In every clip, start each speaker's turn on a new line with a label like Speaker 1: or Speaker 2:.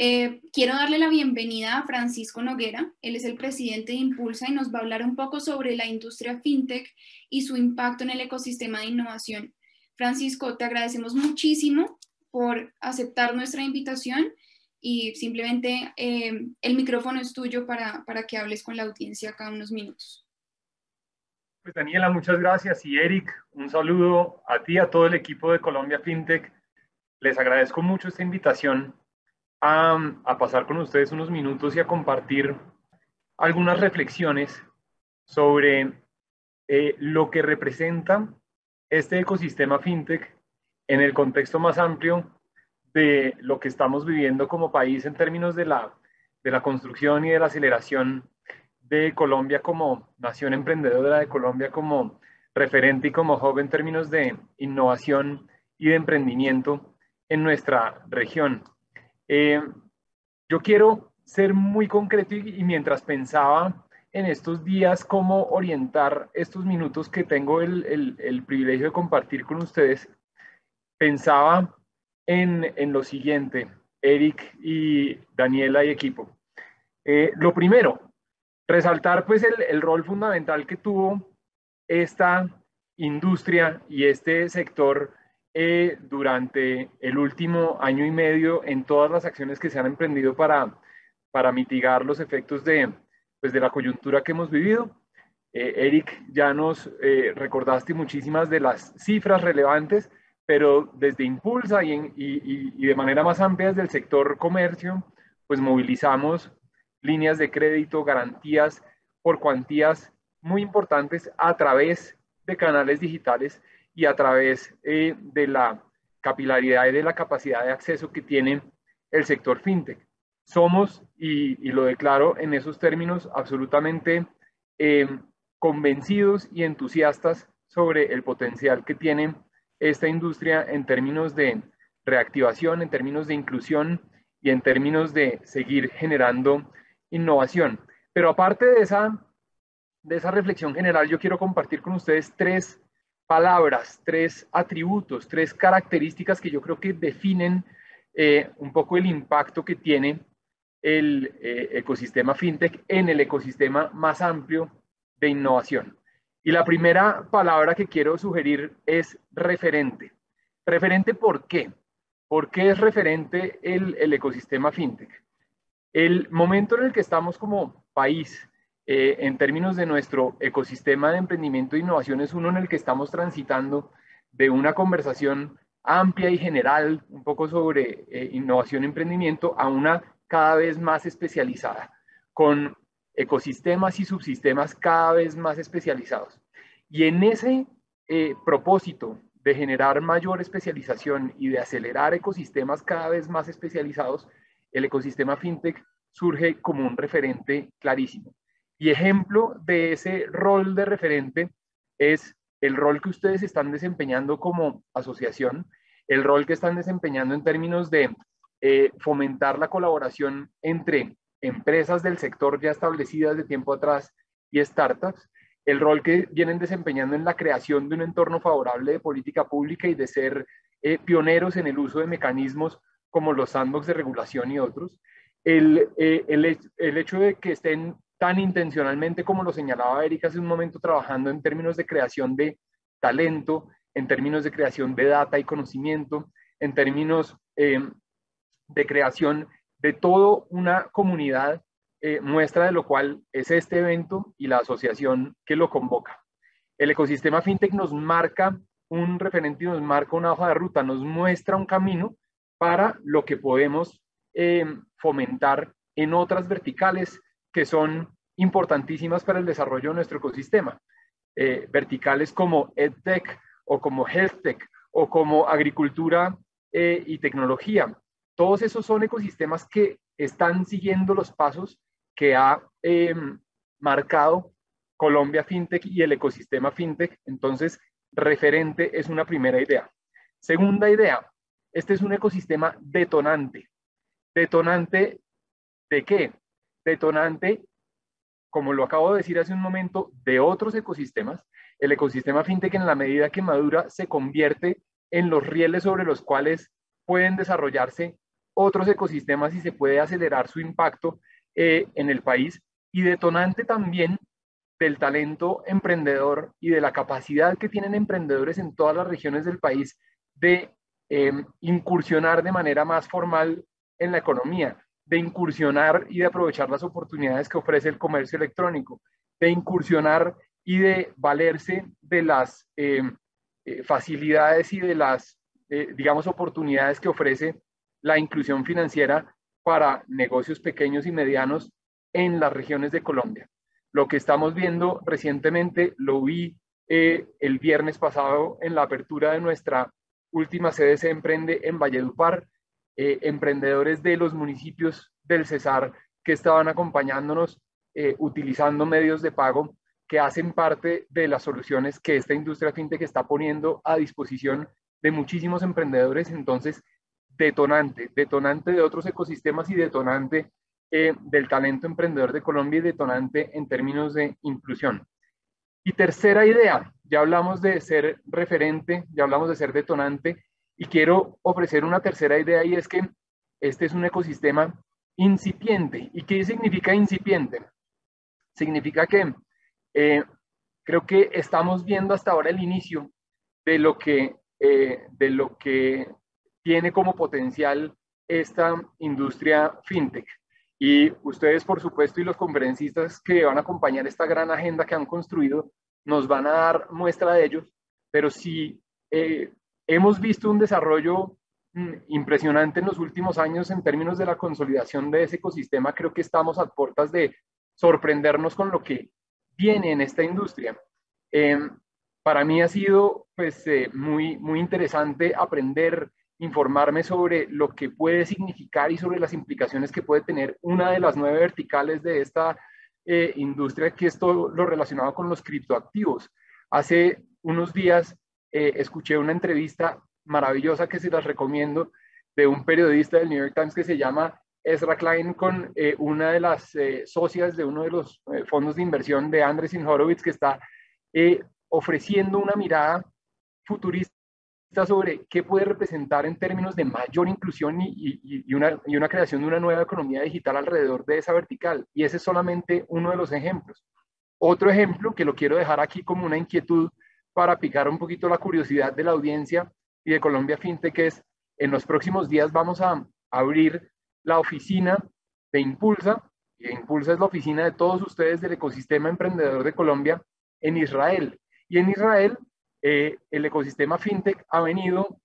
Speaker 1: Eh, quiero darle la bienvenida a Francisco Noguera. Él es el presidente de Impulsa y nos va a hablar un poco sobre la industria fintech y su impacto en el ecosistema de innovación. Francisco, te agradecemos muchísimo por aceptar nuestra invitación y simplemente eh, el micrófono es tuyo para, para que hables con la audiencia cada unos minutos.
Speaker 2: Pues Daniela, muchas gracias. Y Eric, un saludo a ti, a todo el equipo de Colombia FinTech. Les agradezco mucho esta invitación a, pasar con ustedes unos minutos y a compartir algunas reflexiones sobre eh, lo que representa este ecosistema FinTech en el contexto más amplio de lo que estamos viviendo como país en términos de la, de la construcción y de la aceleración de Colombia como nación emprendedora, de Colombia como referente y como hub en términos de innovación y de emprendimiento en nuestra región. Eh, yo quiero ser muy concreto y, mientras pensaba en estos días cómo orientar estos minutos que tengo el, el, privilegio de compartir con ustedes, pensaba en, en, lo siguiente, Eric y Daniela y equipo. Eh, lo primero, resaltar pues el, el, rol fundamental que tuvo esta industria y este sector eh, durante el último año y medio en todas las acciones que se han emprendido para, para mitigar los efectos de, pues, de la coyuntura que hemos vivido. Eh, Eric, ya nos eh, recordaste muchísimas de las cifras relevantes, pero desde Impulsa y, y, y, de manera más amplia desde el sector comercio, pues movilizamos líneas de crédito, garantías por cuantías muy importantes a través de canales digitales y a través eh, de la capilaridad y de la capacidad de acceso que tiene el sector fintech. Somos, y, lo declaro en esos términos, absolutamente eh, convencidos y entusiastas sobre el potencial que tiene esta industria en términos de reactivación, en términos de inclusión y en términos de seguir generando innovación. Pero aparte de esa, de esa reflexión general, yo quiero compartir con ustedes tres palabras, tres atributos, tres características que yo creo que definen eh, un poco el impacto que tiene el eh, ecosistema fintech en el ecosistema más amplio de innovación. Y la primera palabra que quiero sugerir es referente. ¿Referente por qué? ¿Por qué es referente el, el ecosistema fintech? El momento en el que estamos como país eh, en términos de nuestro ecosistema de emprendimiento e innovación es uno en el que estamos transitando de una conversación amplia y general, un poco sobre eh, innovación y emprendimiento, a una cada vez más especializada, con ecosistemas y subsistemas cada vez más especializados. Y en ese eh, propósito de generar mayor especialización y de acelerar ecosistemas cada vez más especializados, el ecosistema fintech surge como un referente clarísimo. Y ejemplo de ese rol de referente es el rol que ustedes están desempeñando como asociación, el rol que están desempeñando en términos de eh, fomentar la colaboración entre empresas del sector ya establecidas de tiempo atrás y startups, el rol que vienen desempeñando en la creación de un entorno favorable de política pública y de ser eh, pioneros en el uso de mecanismos como los sandbox de regulación y otros, el, eh, el, el hecho de que estén tan intencionalmente como lo señalaba Erika hace un momento, trabajando en términos de creación de talento, en términos de creación de data y conocimiento, en términos em, de creación de toda una comunidad, eh, muestra de lo cual es este evento y la asociación que lo convoca. El ecosistema FinTech nos marca un referente y nos marca una hoja de ruta, nos muestra un camino para lo que podemos em, fomentar en otras verticales que son importantísimas para el desarrollo de nuestro ecosistema. Eh, verticales como EdTech o como HealthTech o como agricultura eh, y tecnología. Todos esos son ecosistemas que están siguiendo los pasos que ha em, marcado Colombia FinTech y el ecosistema FinTech. Entonces, referente es una primera idea. Segunda idea, este es un ecosistema detonante. ¿Detonante de qué? detonante, como lo acabo de decir hace un momento, de otros ecosistemas. El ecosistema fintech en la medida que madura se convierte en los rieles sobre los cuales pueden desarrollarse otros ecosistemas y se puede acelerar su impacto eh, en el país y detonante también del talento emprendedor y de la capacidad que tienen emprendedores en todas las regiones del país de em, incursionar de manera más formal en la economía, de incursionar y de aprovechar las oportunidades que ofrece el comercio electrónico, de incursionar y de valerse de las em, eh, facilidades y de las, eh, digamos, oportunidades que ofrece la inclusión financiera para negocios pequeños y medianos en las regiones de Colombia. Lo que estamos viendo recientemente, lo vi eh, el viernes pasado en la apertura de nuestra última sede se emprende en Valledupar, eh, emprendedores de los municipios del Cesar que estaban acompañándonos eh, utilizando medios de pago que hacen parte de las soluciones que esta industria fintech está poniendo a disposición de muchísimos emprendedores. Entonces, detonante, detonante de otros ecosistemas y detonante eh, del talento emprendedor de Colombia y detonante en términos de inclusión. Y tercera idea, ya hablamos de ser referente, ya hablamos de ser detonante y quiero ofrecer una tercera idea y es que este es un ecosistema incipiente. ¿Y qué significa incipiente? Significa que eh, creo que estamos viendo hasta ahora el inicio de lo que, eh, de lo que tiene como potencial esta industria fintech. Y ustedes, por supuesto, y los conferencistas que van a acompañar esta gran agenda que han construido, nos van a dar muestra de ellos, pero si eh, hemos visto un desarrollo mm, impresionante en los últimos años en términos de la consolidación de ese ecosistema, creo que estamos a puertas de sorprendernos con lo que viene en esta industria. Em, para mí ha sido pues, eh, muy, muy interesante aprender informarme sobre lo que puede significar y sobre las implicaciones que puede tener una de las nueve verticales de esta eh, industria, que es todo lo relacionado con los criptoactivos. Hace unos días eh, escuché una entrevista maravillosa que se las recomiendo de un periodista del New York Times que se llama Ezra Klein con eh, una de las socias de uno de los fondos de inversión de Andresin Horowitz que está ofreciendo una mirada futurista sobre qué puede representar en términos de mayor inclusión y, una, y, una, creación de una nueva economía digital alrededor de esa vertical. Y ese es solamente uno de los ejemplos. Otro ejemplo que lo quiero dejar aquí como una inquietud para picar un poquito la curiosidad de la audiencia y de Colombia FinTech es, en los próximos días vamos a abrir la oficina de Impulsa, y Impulsa es la oficina de todos ustedes del ecosistema emprendedor de Colombia en Israel. Y en Israel eh, el ecosistema fintech ha venido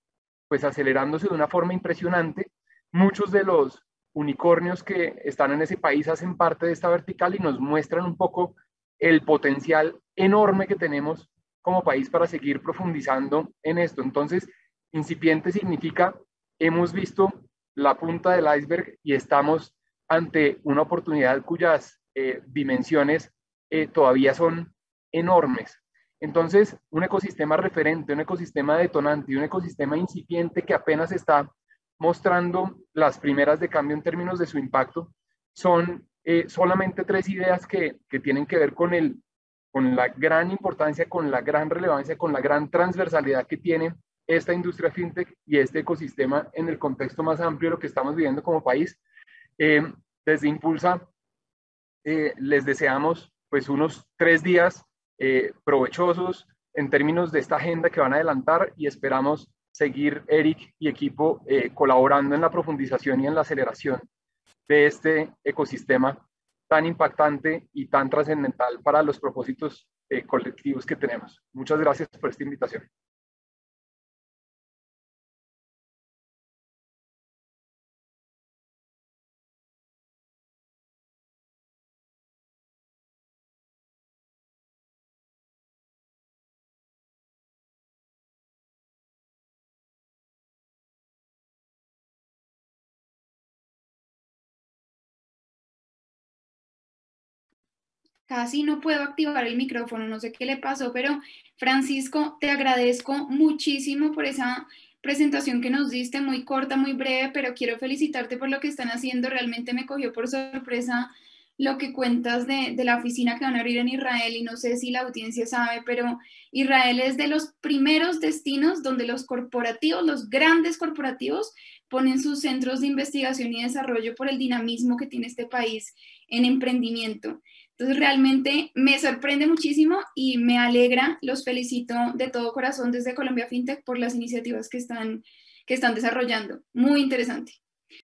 Speaker 2: pues acelerándose de una forma impresionante. Muchos de los unicornios que están en ese país hacen parte de esta vertical y nos muestran un poco el potencial enorme que tenemos como país para seguir profundizando en esto. Entonces, incipiente significa hemos visto la punta del iceberg y estamos ante una oportunidad cuyas eh, dimensiones eh, todavía son enormes. Entonces, un ecosistema referente, un ecosistema detonante y un ecosistema incipiente que apenas está mostrando las primeras de cambio en términos de su impacto, son eh, solamente tres ideas que, tienen que ver con, el, con la gran importancia, con la gran relevancia, con la gran transversalidad que tiene esta industria fintech y este ecosistema en el contexto más amplio de lo que estamos viviendo como país. Eh, desde Impulsa eh, les deseamos pues unos tres días eh, provechosos en términos de esta agenda que van a adelantar y esperamos seguir Eric y equipo eh, colaborando en la profundización y en la aceleración de este ecosistema tan impactante y tan trascendental para los propósitos eh, colectivos que tenemos. Muchas gracias por esta invitación.
Speaker 1: Casi no puedo activar el micrófono, no sé qué le pasó, pero Francisco, te agradezco muchísimo por esa presentación que nos diste, muy corta, muy breve, pero quiero felicitarte por lo que están haciendo. Realmente me cogió por sorpresa lo que cuentas de, de, la oficina que van a abrir en Israel y no sé si la audiencia sabe, pero Israel es de los primeros destinos donde los corporativos, los grandes corporativos, ponen sus centros de investigación y desarrollo por el dinamismo que tiene este país en emprendimiento. Entonces realmente me sorprende muchísimo y me alegra, los felicito de todo corazón desde Colombia FinTech por las iniciativas que están, que están desarrollando. Muy interesante.